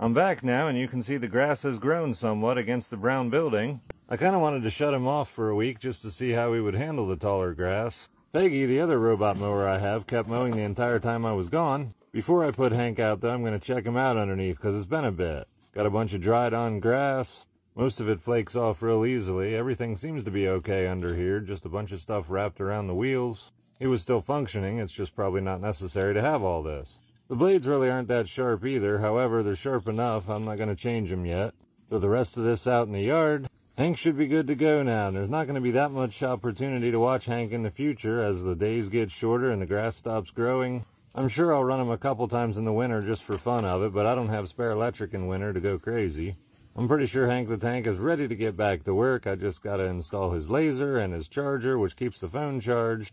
I'm back now and you can see the grass has grown somewhat against the brown building. I kind of wanted to shut him off for a week just to see how he would handle the taller grass. Peggy, the other robot mower I have, kept mowing the entire time I was gone. Before I put Hank out though, I'm going to check him out underneath because it's been a bit. Got a bunch of dried on grass. Most of it flakes off real easily. Everything seems to be okay under here, just a bunch of stuff wrapped around the wheels. He was still functioning, it's just probably not necessary to have all this. The blades really aren't that sharp either, however, they're sharp enough, I'm not going to change them yet. Throw the rest of this out in the yard. Hank should be good to go now. There's not going to be that much opportunity to watch Hank in the future as the days get shorter and the grass stops growing. I'm sure I'll run him a couple times in the winter just for fun of it, but I don't have spare electric in winter to go crazy. I'm pretty sure Hank the Tank is ready to get back to work. I just got to install his laser and his charger, which keeps the phone charged.